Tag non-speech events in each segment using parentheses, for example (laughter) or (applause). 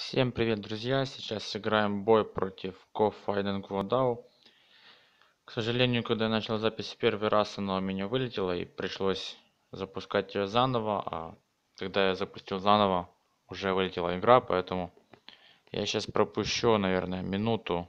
Всем привет, друзья! Сейчас сыграем бой против Ко Файдинг Водау. К сожалению, когда я начал запись первый раз, она у меня вылетела и пришлось запускать ее заново. А когда я запустил заново, уже вылетела игра, поэтому я сейчас пропущу, наверное, минуту,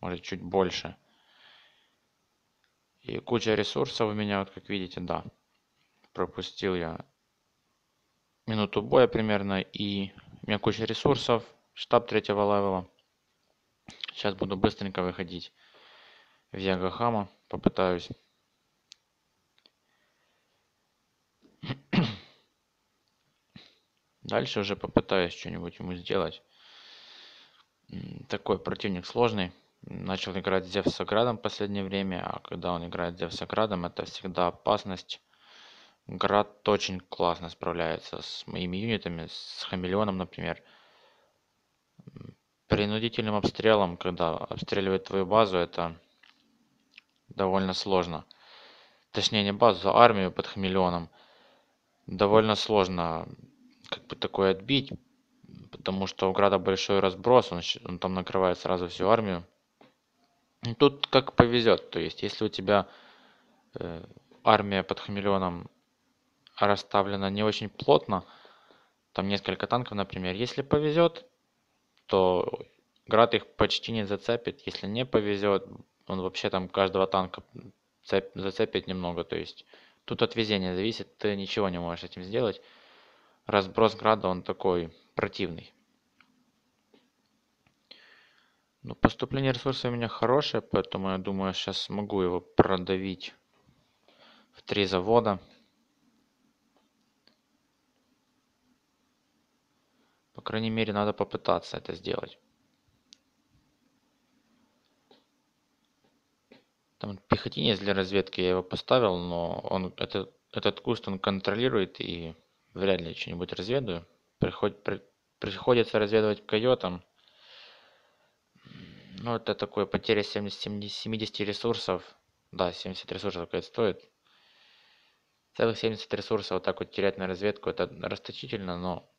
может чуть больше. И куча ресурсов у меня, вот как видите, да. Пропустил я минуту боя примерно и у меня куча ресурсов штаб третьего левела. Сейчас буду быстренько выходить в ягохама попытаюсь. (clears throat) Дальше уже попытаюсь что-нибудь ему сделать. Такой противник сложный. Начал играть с Зевсоградом в последнее время, а когда он играет с Зевсоградом, это всегда опасность Град очень классно справляется с моими юнитами, с хамелеоном, например. Принудительным обстрелом, когда обстреливает твою базу, это довольно сложно. Точнее, не базу, а армию под хамелеоном. Довольно сложно как бы такое отбить, потому что у Града большой разброс, он, он там накрывает сразу всю армию. И тут как повезет, то есть если у тебя э, армия под хамелеоном расставлена не очень плотно. Там несколько танков, например. Если повезет, то град их почти не зацепит. Если не повезет, он вообще там каждого танка зацепит немного. То есть тут от везения зависит, ты ничего не можешь с этим сделать. Разброс града, он такой противный. Ну, поступление ресурсов у меня хорошее, поэтому я думаю, сейчас смогу его продавить в три завода. По крайней мере, надо попытаться это сделать. Там пехотинец для разведки я его поставил, но он этот, этот куст он контролирует и вряд ли что-нибудь разведаю. Приход, при, приходится разведывать койотом. Ну, это такое потеря 70, 70 ресурсов. Да, 70 ресурсов это стоит. Целых 70 ресурсов вот так вот терять на разведку, это расточительно, но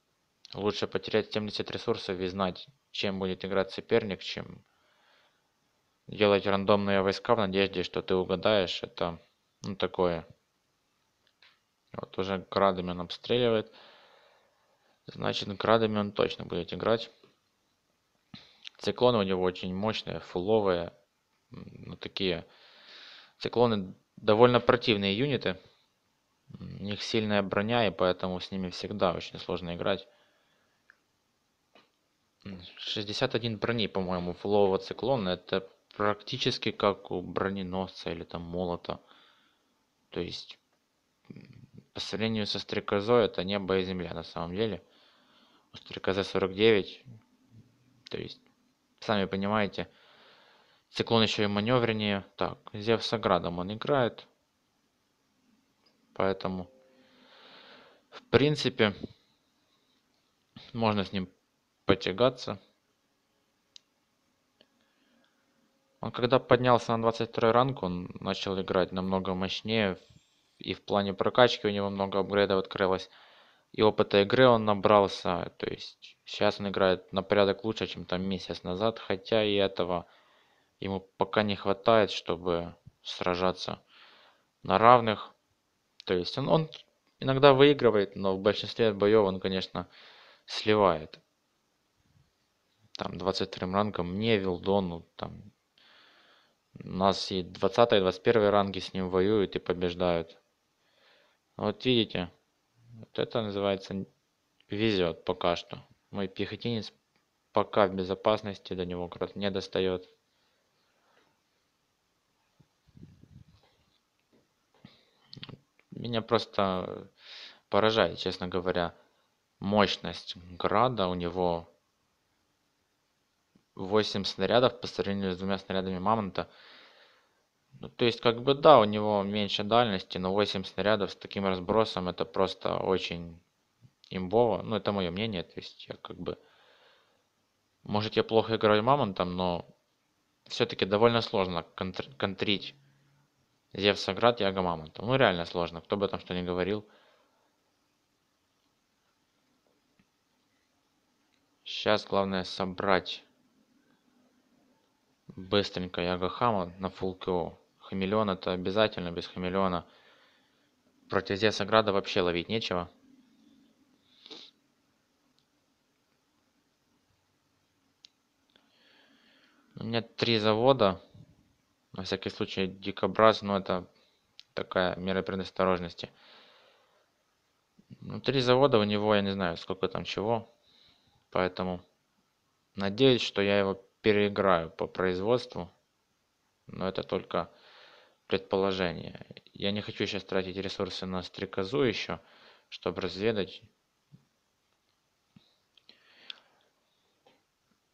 Лучше потерять 70 ресурсов и знать, чем будет играть соперник, чем делать рандомные войска в надежде, что ты угадаешь. Это ну, такое. Вот уже градами он обстреливает. Значит, градами он точно будет играть. Циклоны у него очень мощные, фуловые. Ну, такие циклоны довольно противные юниты. У них сильная броня, и поэтому с ними всегда очень сложно играть. 61 брони, по-моему, фулового циклона. Это практически как у броненосца или там молота. То есть, по сравнению со стрекозой, это небо и земля на самом деле. У стрекозы 49. То есть, сами понимаете, циклон еще и маневреннее. Так, Зевсоградом он играет. Поэтому, в принципе, можно с ним потягаться. Он когда поднялся на 22 ранг, он начал играть намного мощнее. И в плане прокачки у него много апгрейдов открылось. И опыта игры он набрался. То есть сейчас он играет на порядок лучше, чем там месяц назад. Хотя и этого ему пока не хватает, чтобы сражаться на равных. То есть он, он иногда выигрывает, но в большинстве боев он, конечно, сливает там 23 рангом Невил, Дону, там у нас и 20 и 21 ранги с ним воюют и побеждают. Вот видите, вот это называется везет пока что. Мой пехотинец пока в безопасности, до него крот не достает. Меня просто поражает, честно говоря, мощность града. У него 8 снарядов по сравнению с двумя снарядами мамонта. Ну, то есть, как бы, да, у него меньше дальности, но 8 снарядов с таким разбросом это просто очень имбово. Ну, это мое мнение, то есть, я как бы... Может, я плохо играю мамонтом, но все-таки довольно сложно контр контрить Зевсоград и Агамамонтом. Ну, реально сложно, кто бы там что ни говорил. Сейчас главное собрать быстренько Ягохама на full КО. Хамелеон это обязательно, без хамелеона. Против Зевса Града вообще ловить нечего. У меня три завода. На всякий случай дикобраз, но это такая мера предосторожности. Ну, три завода у него, я не знаю, сколько там чего. Поэтому надеюсь, что я его переиграю по производству. Но это только предположение. Я не хочу сейчас тратить ресурсы на стрекозу еще, чтобы разведать.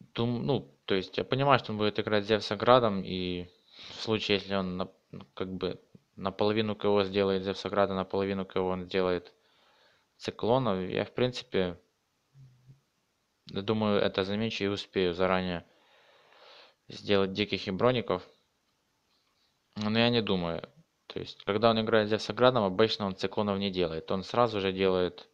Дум, ну, то есть я понимаю, что он будет играть Зевсоградом, и в случае, если он на, как бы наполовину КО сделает Зевсограда, наполовину КО он сделает циклонов, я в принципе думаю, это замечу и успею заранее сделать диких и. Но я не думаю. То есть, когда он играет Зевсоградом, обычно он циклонов не делает. Он сразу же делает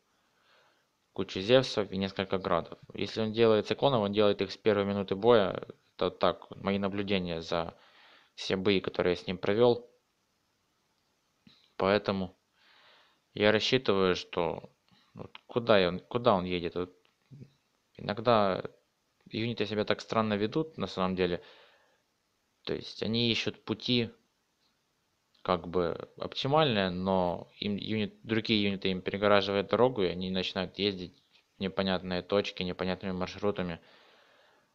кучу Зевсов и несколько градов. Если он делает циклонов, он делает их с первой минуты боя. Это так, мои наблюдения за все бои, которые я с ним провел. Поэтому я рассчитываю, что вот куда, он, куда он едет. Вот иногда юниты себя так странно ведут на самом деле. То есть они ищут пути как бы оптимальные, но им юнит, другие юниты им перегораживают дорогу, и они начинают ездить в непонятные точки, непонятными маршрутами.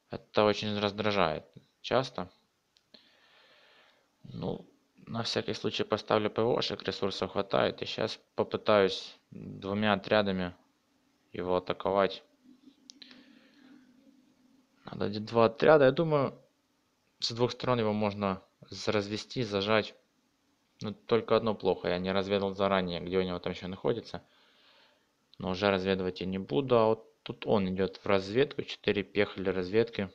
Это очень раздражает часто. Ну, на всякий случай поставлю ПВОшек, ресурсов хватает. И сейчас попытаюсь двумя отрядами его атаковать. Надо два отряда. Я думаю, с двух сторон его можно развести, зажать. Но только одно плохо. Я не разведал заранее, где у него там еще находится. Но уже разведывать я не буду. А вот тут он идет в разведку. 4 пехали разведки.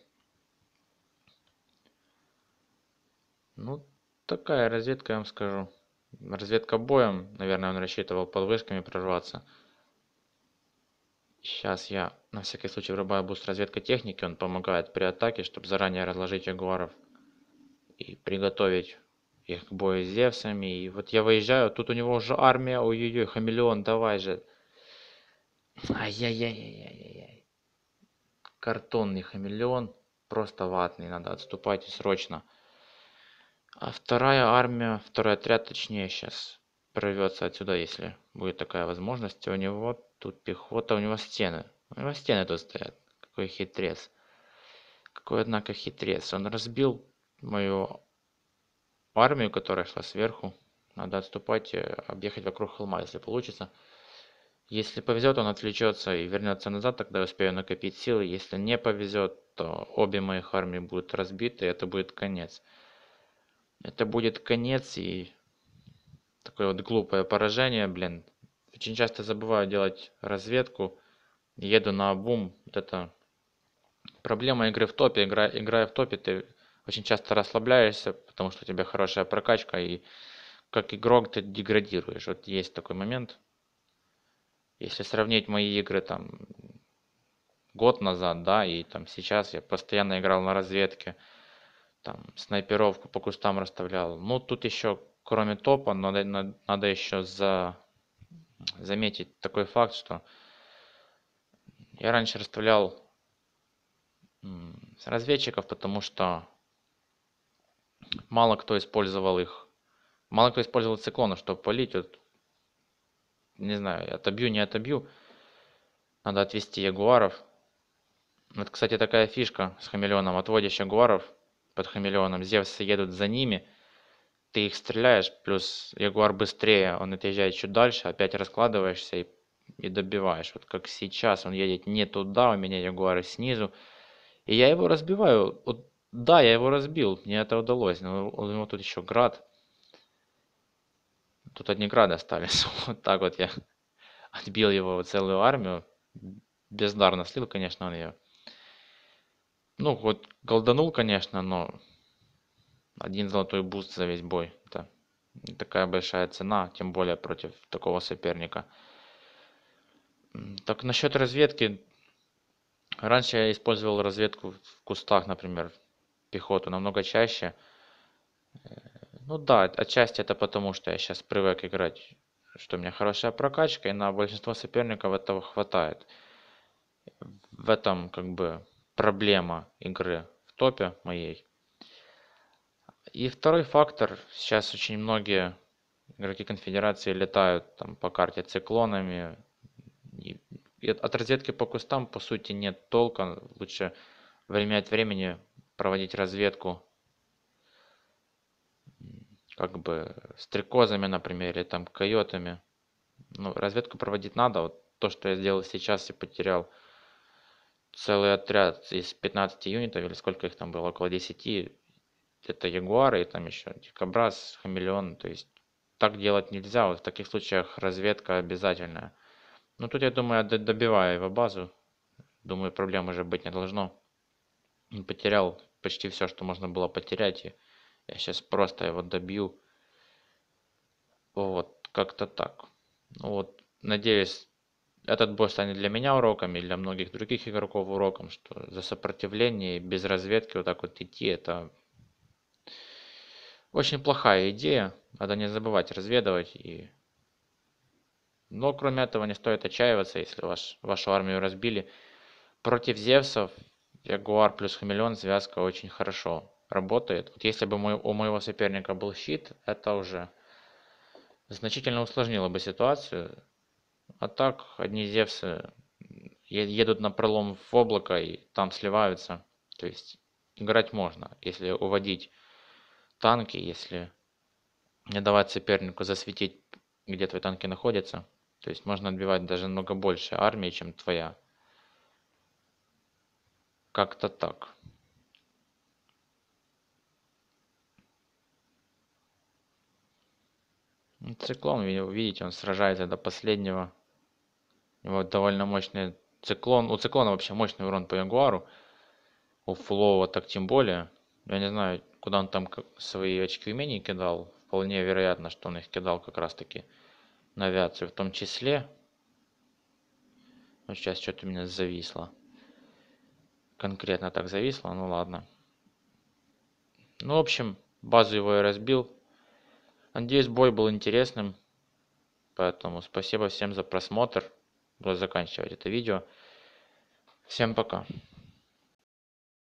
Ну, такая разведка, я вам скажу. Разведка боем. Наверное, он рассчитывал под вышками прорваться. Сейчас я на всякий случай врубаю буст разведка техники. Он помогает при атаке, чтобы заранее разложить ягуаров и приготовить их к бою с Зевсами. И вот я выезжаю, тут у него уже армия, ой-ой-ой, хамелеон, давай же. Ай-яй-яй-яй-яй-яй. Картонный хамелеон, просто ватный, надо отступать и срочно. А вторая армия, второй отряд, точнее, сейчас прорвется отсюда, если будет такая возможность. У него тут пехота, у него стены. У него стены тут стоят. Какой хитрец. Какой, однако, хитрец. Он разбил мою армию, которая шла сверху. Надо отступать, э, объехать вокруг холма, если получится. Если повезет, он отвлечется и вернется назад, тогда успею накопить силы. Если не повезет, то обе моих армии будут разбиты, и это будет конец это будет конец и такое вот глупое поражение, блин. Очень часто забываю делать разведку, еду на бум. Вот это проблема игры в топе. Игра, играя в топе, ты очень часто расслабляешься, потому что у тебя хорошая прокачка, и как игрок ты деградируешь. Вот есть такой момент. Если сравнить мои игры там год назад, да, и там сейчас я постоянно играл на разведке, там снайперовку по кустам расставлял. Ну, тут еще, кроме топа, надо, надо еще за, заметить такой факт, что я раньше расставлял разведчиков, потому что мало кто использовал их. Мало кто использовал циклоны, чтобы полить. Вот, не знаю, отобью, не отобью. Надо отвести ягуаров. Вот, кстати, такая фишка с хамелеоном. Отводишь ягуаров, под хамелеоном, Зевсы едут за ними, ты их стреляешь, плюс Ягуар быстрее, он отъезжает чуть дальше, опять раскладываешься и, и добиваешь. Вот как сейчас он едет не туда, у меня Ягуары снизу, и я его разбиваю. Вот, да, я его разбил, мне это удалось, но у него тут еще град. Тут одни грады остались. (laughs) Вот так вот я отбил его целую армию. Бездарно слил, конечно, он ее. Ну, вот голданул, конечно, но один золотой буст за весь бой. Это такая большая цена, тем более против такого соперника. Так, насчет разведки. раньше я использовал разведку в кустах например пехоту намного чаще ну да отчасти это потому что я сейчас привык играть что у меня хорошая прокачка и на большинство соперников этого хватает в этом как бы проблема игры в топе моей и второй фактор. Сейчас очень многие игроки конфедерации летают там по карте циклонами. И от разведки по кустам по сути нет толка. Лучше время от времени проводить разведку как бы стрекозами например или там койотами. Ну разведку проводить надо. Вот то что я сделал сейчас и потерял целый отряд из 15 юнитов или сколько их там было около 10 это ягуары и там еще дикобраз хамелеон то есть так делать нельзя вот в таких случаях разведка обязательная. Ну тут я думаю я добиваю его базу. Думаю проблем уже быть не должно. Потерял почти все что можно было потерять и я сейчас просто его добью. Вот как-то так. Ну вот надеюсь этот бой станет для меня уроком и для многих других игроков уроком что за сопротивление без разведки вот так вот идти это очень плохая идея надо не забывать разведывать и но кроме этого не стоит отчаиваться если ваш вашу армию разбили. Против зевсов ягуар плюс хамелеон связка очень хорошо работает. Вот если бы мой, у моего соперника был щит это уже значительно усложнило бы ситуацию. А так одни зевсы едут на пролом в облако и там сливаются. То есть играть можно если уводить танки если не давать сопернику засветить где твои танки находятся. То есть можно отбивать даже много больше армии чем твоя. Как-то так. Циклон видите он сражается до последнего. У него довольно мощный циклон. У циклона вообще мощный урон по ягуару. У фулового так тем более я не знаю куда он там свои очки умений кидал. Вполне вероятно что он их кидал как раз таки на авиацию в том числе. Вот сейчас что-то у меня зависло. Конкретно так зависло ну ладно. Ну в общем базу его я разбил. Надеюсь бой был интересным. Поэтому спасибо всем за просмотр. Буду заканчивать это видео. Всем пока